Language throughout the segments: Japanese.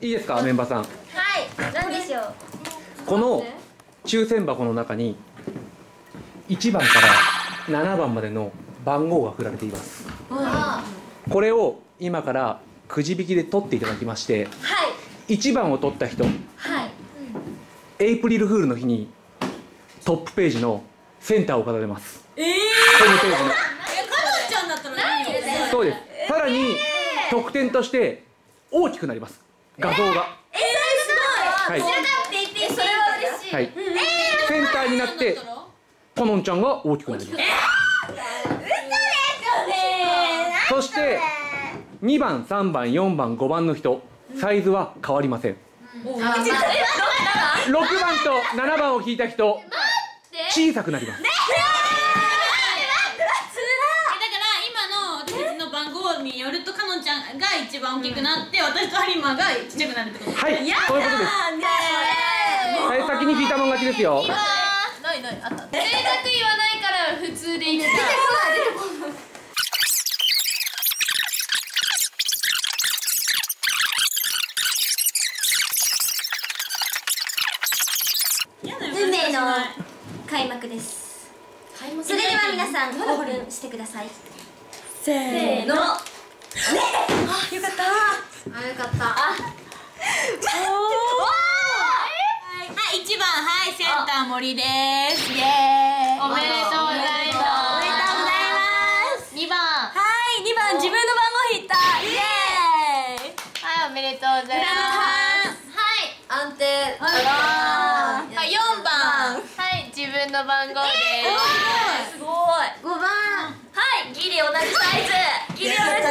いいですかメンバーさん？はい。何でしょう？この抽選箱の中に1番から7番までの番号が振られています。はこれを今からくじ引きで取っていただきましてい。1番を取った人はい。エイプリルフールの日にトップページのセンターを飾れます。ええホームページの。そうです。さらに特典として大きくなります画像が。えー、すごい。はい。それは嬉しい。はい。センターになってかのんちゃんが大きくなりますそして2番3番4番5番の人サイズは変わりません。6番と7番を引いた人小さくなりますえだから今の私たちの番号によるとかのんちゃんが一番大きくなって私とハリマがちっちゃくなるってこと。はいそういうことです。はい先に引いたもん勝ちですよ。ないないあった贅沢言わないから普通でいくか。運命の開幕です。それでは皆さん興奮してください。せーのあよかった。はい一番はいセンター森です。イエーイ。おめでとうございます。おめでとうございます。2番。はい2番自分の番号引いた。イエーイ。はいおめでとうございます。安定。あはい4番。はい自分の番号です。すごい。5番。はいギリ同じサイズ。ギリ同じ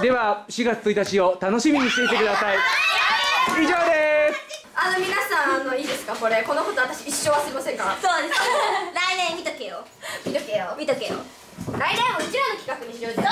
では4月1日を楽しみにしていてください。以上です。あの皆さんあのいいですか？これこのこと私一生忘れませんか？らそうです。来年見とけよ。見とけよ。見とけよ。来年もうちらの企画にしようじゃん